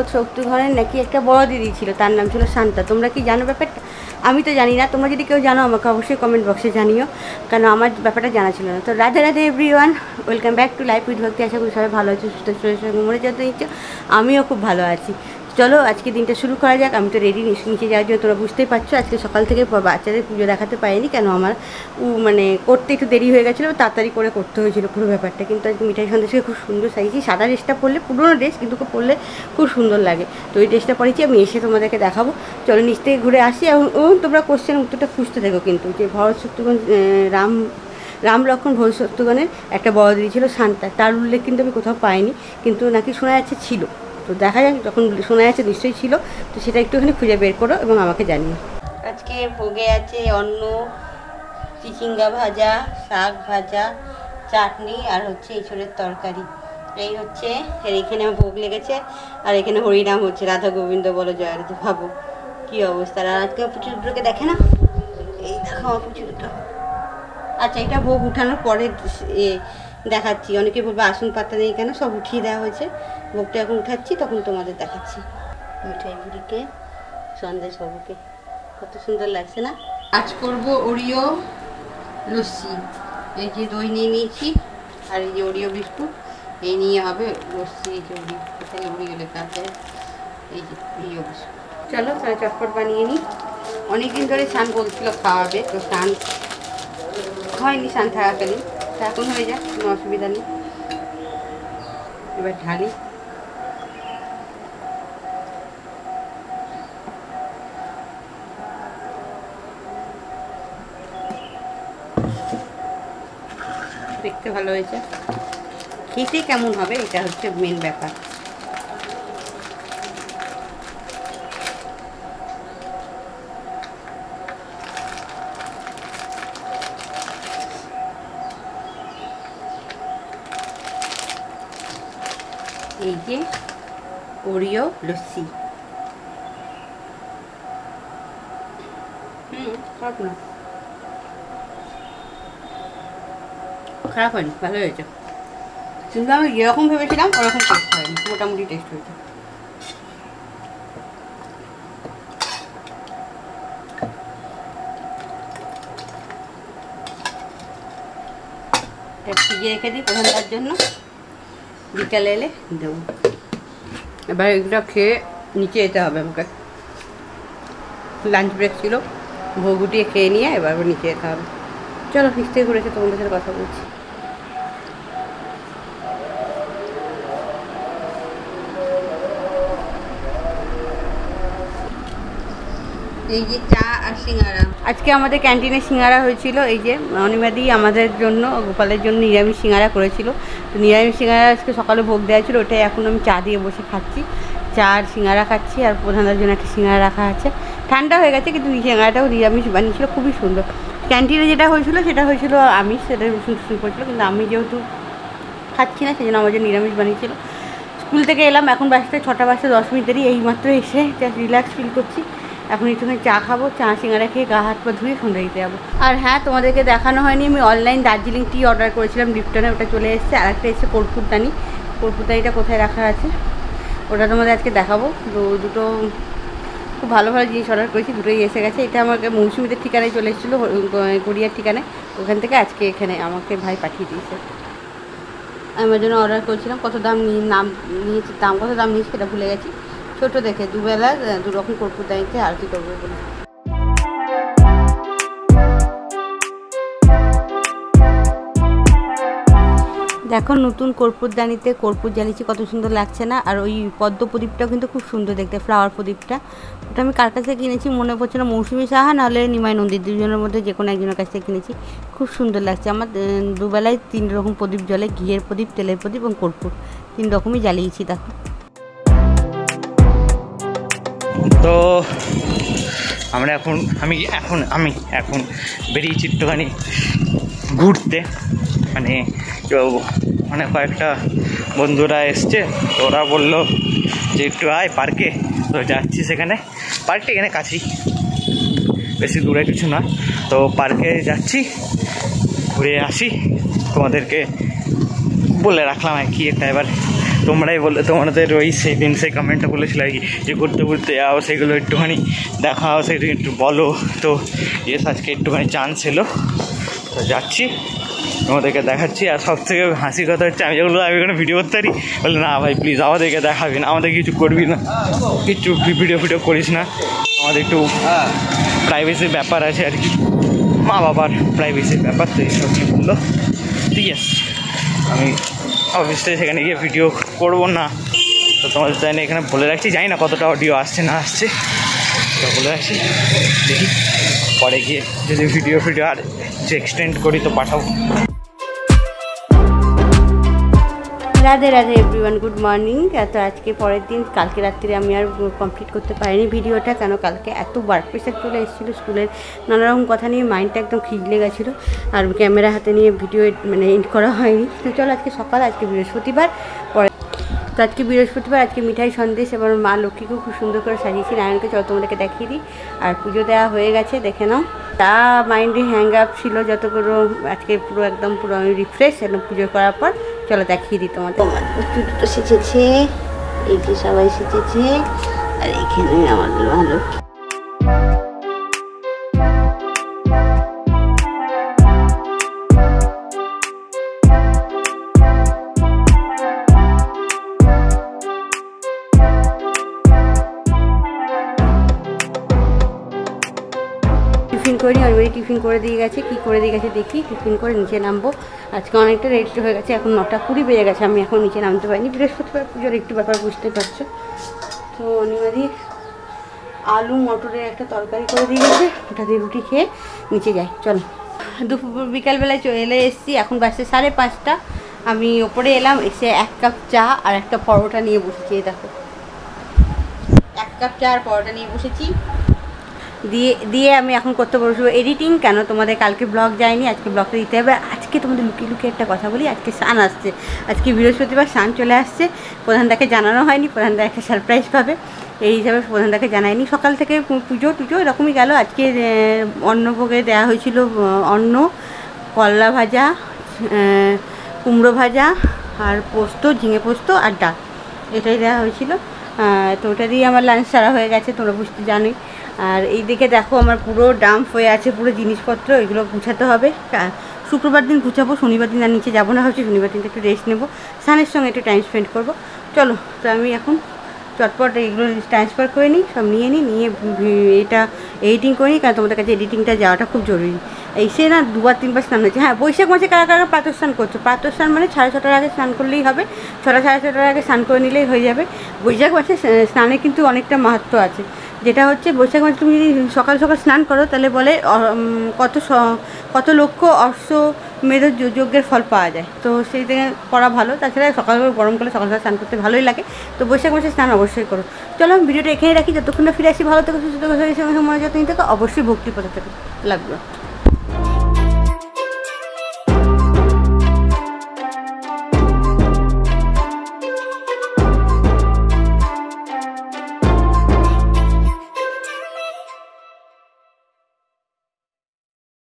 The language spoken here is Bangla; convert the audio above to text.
ভরত ঘরের নাকি একটা বড় দিদি ছিল, তার নাম ছিল শান্তা। তোমরা কি জানো ব্যাপারটা? আমি তো জানি না, তোমরা যদি কেউ জানো আমাকে অবশ্যই কমেন্ট বক্সে জানিও কারণ আমার ব্যাপারটা জানা ছিল না। তো Radhe Radhe everyone welcome back to life with Bhakti আশা করি সবাই ভালো আছো, সুস্থ শরীর সঙ্গে মরে যেতে নিচ্ছ। আমিও খুব ভালো আছি। চলো, আজকে দিনটা শুরু করা যাক। আমি তো রেডি নিচে যাওয়ার জন্য তোমরা বুঝতেই পারছ। আজকে সকাল থেকে বাচ্চাদের পুজো দেখাতে পারিনি, কেন আমার মানে করতে একটু দেরি হয়ে গেছিল, তাড়াতাড়ি করে করতে হয়েছিল পুরো ব্যাপারটা। কিন্তু আজকে মিঠাই সন্দেশকে খুব সুন্দর সাজিয়েছি। সাদা ড্রেসটা পরলে, পুরোনো ড্রেস, কিন্তু পরলে খুব সুন্দর লাগে। তো ওই ড্রেসটা পরেছি, আমি এসে তোমাদেরকে দেখাবো। চলো, নিচ থেকে ঘুরে আসি। এবং তোমরা কোশ্চেন উত্তরটা খুঁজতে থাকো কিন্তু, যে ভরত শত্রুঘ্ন রাম রাম লক্ষণ ভরত শত্রুঘ্নের একটা বড় দিদি ছিল, শান্তা। তার উল্লেখ কিন্তু আমি কোথাও পাইনি, কিন্তু নাকি শোনা যাচ্ছে ছিল। তো দেখা যাক, যখন শোনা যাচ্ছে নিশ্চয়ই ছিল, তো সেটা একটুখানি খুঁজে বের করো এবং আমাকে জানিও। আজকে ভোগে আছে অন্ন, চিচিঙ্গা ভাজা, শাক ভাজা, চাটনি আর হচ্ছে এঁচড়ের তরকারি। এই হচ্ছে এখানে আমার ভোগ লেগেছে, আর এখানে হরিনাম হচ্ছে, রাধা গোবিন্দ বলো জয় রাধা ভাবো, কী অবস্থা? আর আজকে আমার পুচু দুটোকে দেখে না এই দেখো আমার পুচু দুটো। আচ্ছা এটা ভোগ উঠানোর পরে দেখাচ্ছি। অনেকে বলবে, আসন পাতা নেই কেন? সব উঠিয়ে দেওয়া হয়েছে। ভোগটা এখন উঠাচ্ছি, তখন তোমাদের দেখাচ্ছি। মিঠাই বুড়িকে সন্দেশ বাবুকে। কত সুন্দর লাগছে না? আজ করব ওরিও লস্যি। এই যে দই নিয়ে নিয়েছি, আর এই যে ওরিও বিস্কুট, এই নিয়ে হবে লস্যি ওরি এখানে ওরিও লেখা আছে এই যে ওরিও বিস্কুট। চলো, তাহলে চটপট বানিয়ে নিই অনেকদিন ধরে স্নান বলছিল খাওয়াবে, তো স্নান হয়নি, স্নান থাকাকালীন। এখন হয়ে যাক কোনো অসুবিধা নেই। এবার ঢালি। দেখতে ভালো হয়েছে। খেতে কেমন হবে? এটা হচ্ছে মেন ব্যাপার। এই যে ওরিও লস্যি হুম খারাপ না খারাপ হয়নি ভালো হয়েছে। কিন্তু আমি যেরকম ভেবেছিলাম ওরকম টেস্ট হয়নি মোটামুটি টেস্ট হয়েছে। ফ্রিজে রেখে দিই প্রধানটার জন্য। বিকালে এলে দেবো। এবার এগুলো খেয়ে নিচে যেতে হবে আমাকে। লাঞ্চ ব্রেক ছিল, ভোগ উঠিয়ে খেয়ে নিয়ে এবার নিচে যেতে হবে। চলো ফিস থেকে তোমাদের সাথে কথা বলছি। এই যে চা আর সিঙ্গারা। আজকে আমাদের ক্যান্টিনে সিঙ্গারা হয়েছিল, এই যে অনিমাদি আমাদের জন্য, গোপালের জন্য নিরামিষ সিঙ্গারা করেছিল। তো নিরামিষ সিঙ্গারা আজকে সকালে ভোগ দেওয়া ছিল, ওটাই এখন আমি চা দিয়ে বসে খাচ্ছি। চা আর সিঙ্গারা খাচ্ছি, আর প্রধানদের জন্য একটা সিঙ্গারা রাখা আছে। ঠান্ডা হয়ে গেছে, কিন্তু সিঙ্গারাটাও নিরামিষ বানিয়েছিল, খুবই সুন্দর। ক্যান্টিনে যেটা হয়েছিল, সেটা হয়েছিল আমিষ, সেটা টসুন করেছিল কিন্তু আমি যেহেতু খাচ্ছি না সেই জন্য আমার জন্য নিরামিষ বানিয়েছিল। স্কুল থেকে এলাম, এখন বাসতে ছটা বাজতে দশ মিনিট দেরি এইমাত্র এসে জাস্ট রিল্যাক্স ফিল করছি। এখন একটুখানি চা খাব, চা সিঙ্গারা খেয়ে গা হাত পা ধুয়ে সন্ধ্যা দিতে যাব। আর হ্যাঁ তোমাদেরকে দেখানো হয়নি, আমি অনলাইন দার্জিলিং টি অর্ডার করেছিলাম লিপটনে ওটা চলে এসেছে আর একটা এসেছে কর্পুরদানি কর্পুরদানিটা কোথায় রাখা আছে? ওটা তোমাদের আজকে দেখাবো। তো দুটো খুব ভালো ভালো জিনিস অর্ডার করেছি, দুটোই এসে গেছে। এটা আমাকে মৌসুমিদের ঠিকানায় চলে এসেছিল গড়িয়ার ঠিকানায়। ওখান থেকে আজকে এখানে আমাকে ভাই পাঠিয়ে দিয়েছে। আমি আমার জন্য অর্ডার করেছিলাম। কত দাম নিয়ে নাম নিয়েছি, দাম, কত দাম নিয়েছি সেটা ভুলে গেছি। ছোটো দেখে দুবেলা আহ, দু রকম কর্পূর দানিতে আরতি করব বলে দেখো নতুন কর্পূরদানিতে কর্পূর জ্বালিয়েছি কত সুন্দর লাগছে না? আর ওই পদ্ম প্রদীপটাও কিন্তু খুব সুন্দর দেখতে ফ্লাওয়ার প্রদীপটা। ওটা আমি কার কাছে কিনেছি মনে পড়ছে না মৌসুমি সাহা নাহলে নিমাই নন্দী দুজনের মধ্যে যে কোনো একজনের কাছ থেকে কিনেছি। খুব সুন্দর লাগছে। আমার দুবেলায় তিন রকম প্রদীপ জ্বলে ঘিয়ের প্রদীপ তেলের প্রদীপ এবং কর্পূর। তিন রকমই জ্বালিয়েছি দেখো। তো আমরা এখন, আমি এখন আমি এখন বেরিয়েছি একটুখানি ঘুরতে। মানে মানে কয়েকটা বন্ধুরা এসছে, তো ওরা বলল যে একটু আয় পার্কে। তো যাচ্ছি সেখানে। পার্কটা এখানে কাছেই। বেশি দূরে কিছু না। তো পার্কে যাচ্ছি, ঘুরে আসি। তোমাদেরকে বলে রাখলাম আর কি একটা এবার। তোমরাই বলে, তোমাদের ওই সেই দিন সেই কমেন্টটা বলেছিল আর কি, যে ঘুরতে ঘুরতে যাও, সেগুলো একটুখানি দেখাও, সেগুলো একটু বলো। তো ইয়েস আজকে একটুখানি চান্স এলো তো যাচ্ছি, তোমাদেরকে দেখাচ্ছি। আর সব থেকে হাসি কথা হচ্ছে, আমি যেগুলো আমি এখানে ভিডিও করতে পারি, বলে না ভাই প্লিজ আমাদেরকে দেখাবি না আমাদের কিছু করবি না, কিছু ভিডিও ফিডিও করিস না। আমাদের একটু প্রাইভেসির ব্যাপার আছে আর কি। মা বাবার প্রাইভেসির ব্যাপার তো এইসব বলল ঠিক আছে আমি অবশ্যই সেখানে গিয়ে ভিডিও করব না। তো তোমাদের তাই এখানে বলে রাখছি, জানি না কতটা অডিও আসছে, না আসছে। তো বলে রাখছি, দেখি। পরে গিয়ে যদি ভিডিও ফিডিও আর যে এক্সটেন্ড করি, তো পাঠাবো। Radhe Radhe everyone good morning তো আজকে পরের দিন, কালকে রাত্রিরে আমি আর কমপ্লিট করতে পারিনি ভিডিওটা, কেন কালকে এত ওয়ার্ক প্রেশার চলে এসেছিল স্কুলের। নানারকম কথা নিয়ে মাইন্ডটা একদম খিগলে গেছিল, আর ক্যামেরা হাতে নিয়ে ভিডিও মানে এডিট করা হয়নি। তো চলো আজকে সকাল, আজকে বৃহস্পতিবার পরে তো আজকে বৃহস্পতিবার, আজকে মিঠাই সন্দেশ এবার মা লক্ষ্মীকেও খুব সুন্দর করে সাজিয়েছি। নারায়ণকে চলো তোমাদেরকে দেখিয়ে দিই, আর পুজো দেওয়া হয়ে গেছে, দেখে নাও। তা মাইন্ডে হ্যাং আপ ছিল যতগুলো, আজকে পুরো একদম পুরো আমি রিফ্রেশ একদম পুজো করার পর। চলো দেখিয়ে দিই তোমাদের। দুটো সেচেছে এই যে সবাই সেচেছে আর এখানে আমাদের ভালো টিফিন করে দিয়ে গেছে, কি করে দিয়ে গেছে দেখি, টিফিন করে নিচে নামবো। আজকে অনেকটা রেট হয়ে গেছে, এখন নটা কুড়ি বেজে গেছে, আমি এখন নিচে নামতে পারিনি। বৃহস্পতিবার পুজোর একটু ব্যাপার বুঝতে পারছ। তো অনিবাদি আলু মটরের একটা তরকারি করে দিয়ে গেছে, ওটা দিয়ে রুটি খেয়ে নিচে যাই, চলো। দুপুর বিকালবেলায় চলে এসেছি, এখন বাসে সাড়ে পাঁচটা। আমি ওপরে এলাম, এসে এক কাপ চা আর একটা পরোটা নিয়ে বসেছি দেখো। এক কাপ চা আর পরোটা নিয়ে বসেছি। দিয়ে দিয়ে আমি এখন করতে বসবো এডিটিং কেন? তোমাদের কালকে ব্লগ যায়নি, আজকে ব্লগটা দিতে হবে। আজকে তোমাদের লুকিয়ে লুকিয়ে একটা কথা বলি, আজকে সান আসছে। আজকে বৃহস্পতিবার সান চলে আসছে। প্রধানদাকে জানানো হয়নি প্রধানদা একটা সারপ্রাইজ পাবে। এই হিসাবে প্রধানদাকে জানায়নি। সকাল থেকে পুজো টুজো এরকমই গেল। আজকে অন্নভোগে দেওয়া হয়েছিল অন্ন করলা ভাজা কুমড়ো ভাজা, আর পোস্ত, ঝিঙে পোস্ত আর ডাল। এটাই দেওয়া হয়েছিল। তো ওটা দিয়ে আমার লাঞ্চ সারা হয়ে গেছে, তোমরা বুঝতে জানোই। আর এই দিকে দেখো আমার পুরো ডাম্প হয়ে আছে, পুরো জিনিসপত্র, এগুলো গুছাতে হবে। শুক্রবার দিন গুছাবো, শনিবার দিন আর নিচে যাব না, ভাবছি শনিবার দিনটা একটু রেস্ট নেব। সানের সঙ্গে একটু টাইম স্পেন্ড করব। চলো, তো আমি এখন চটপট এগুলো ট্রান্সফার করে নিই, সব নিয়ে নিই, নিয়ে এটা এডিটিং করে নিই, কারণ তোমাদের কাছে এডিটিংটা যাওয়াটা খুব জরুরি। এই সে না দুবার, তিনবার স্নান হয়েছে। হ্যাঁ বৈশাখ মাসে কারা কারা প্রাতঃস্নান করছ? প্রাতঃস্নান মানে সাড়ে ছটার আগে স্নান করলেই হবে। ছটা, সাড়ে ছটার আগে স্নান করে নিলেই হয়ে যাবে। বৈশাখ মাসে স্নানে কিন্তু অনেকটা মাহাত্ম আছে। যেটা হচ্ছে বৈশাখ মাসে তুমি যদি সকাল সকাল স্নান করো তাহলে বলে কত কত লক্ষ অর্শ মেধ যজ্ঞের ফল পাওয়া যায় তো সেই থেকে করা ভালো তাছাড়া সকালবেলা গরমকালে সকাল সকাল স্নান করতে ভালোই লাগে তো বৈশাখ মাসে স্নান অবশ্যই করো চলো আমি ভিডিওটা এখানে রাখি যতক্ষণ না ফিরে আসি ভালো থেকে সুস্থ থেকে সময় যতদিন থেকে অবশ্যই ভক্তি পথে থেকে লাগবে